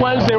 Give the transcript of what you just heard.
Wednesday